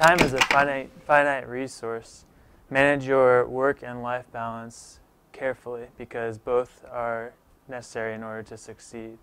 Time is a finite, finite resource. Manage your work and life balance carefully because both are necessary in order to succeed.